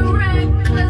reckless.